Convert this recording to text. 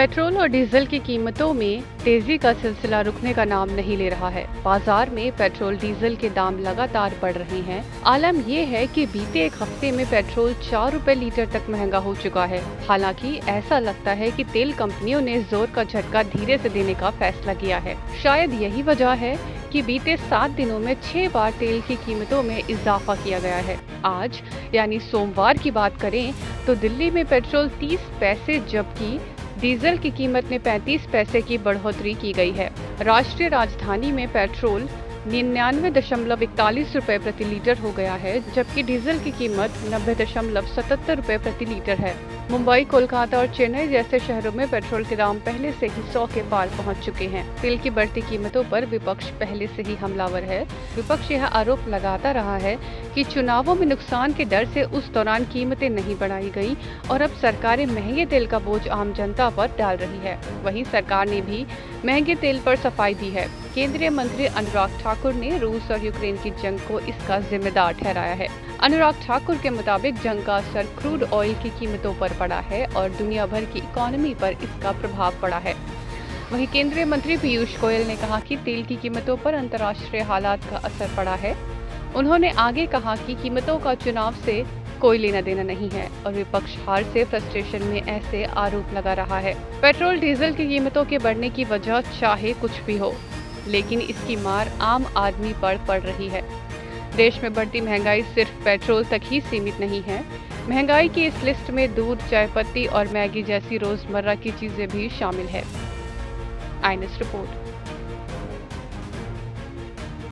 Petrol और diesel की कीमतों में तेज़ी का सिलसिला रुकने का नाम नहीं ले रहा है। बाज़ार में पेट्रोल, डीजल के दाम लगातार बढ़ रहे हैं। आलम ये है कि बीते एक हफ़्ते में पेट्रोल चार रूपए लीटर तक महँगा हो चुका है। हालाँकि ऐसा लगता है कि तेल कंपनियों ने ज़ोर का झटका धीरे से देने का फैसला किया है। शायद यही वजह है कि बीते सात दिनों में छह बार तेल की कीमतों में इजाफा किया गया है। आज, यानी सोमवार की बात करें तो दिल्ली में पेट्रोल 30 पैसे जबकि डीजल की कीमत में 35 पैसे की बढ़ोतरी की गई है। राष्ट्रीय राजधानी में पेट्रोल निन्यानवे दशमलव इकतालीस रूपए प्रति लीटर हो गया है, जबकि डीजल की कीमत नब्बे दशमलव सतहत्तर रूपए प्रति लीटर है। मुंबई, कोलकाता और चेन्नई जैसे शहरों में पेट्रोल के दाम पहले से ही सौ के पार पहुँच चुके हैं। तेल की बढ़ती कीमतों पर विपक्ष पहले से ही हमलावर है। विपक्ष यह आरोप लगाता रहा है कि चुनावों में नुकसान के डर से उस दौरान कीमतें नहीं बढ़ाई गई और अब सरकारें महँगे तेल का बोझ आम जनता पर डाल रही है। वही सरकार ने भी महँगे तेल पर सफ़ाई दी है। केंद्रीय मंत्री अनुराग ठाकुर ने रूस और यूक्रेन की जंग को इसका जिम्मेदार ठहराया है। अनुराग ठाकुर के मुताबिक जंग का असर क्रूड ऑयल की कीमतों पर पड़ा है और दुनिया भर की इकोनॉमी पर इसका प्रभाव पड़ा है। वहीं केंद्रीय मंत्री पीयूष गोयल ने कहा कि तेल की कीमतों पर अंतर्राष्ट्रीय हालात का असर पड़ा है। उन्होंने आगे कहा कि कीमतों का चुनाव से कोई लेना देना नहीं है और विपक्ष हार से फ्रस्ट्रेशन में ऐसे आरोप लगा रहा है। पेट्रोल, डीजल की कीमतों के बढ़ने की वजह चाहे कुछ भी हो। लेकिन इसकी मार आम आदमी पर पड़ रही है। देश में बढ़ती महँगाई सिर्फ़ पेट्रोल तक ही सीमित नहीं है। महँगाई की इस लिस्ट में दूध चाय पत्ती और मैगी जैसी रोज़मर्रा की चीज़ें भी शामिल है। IANS report.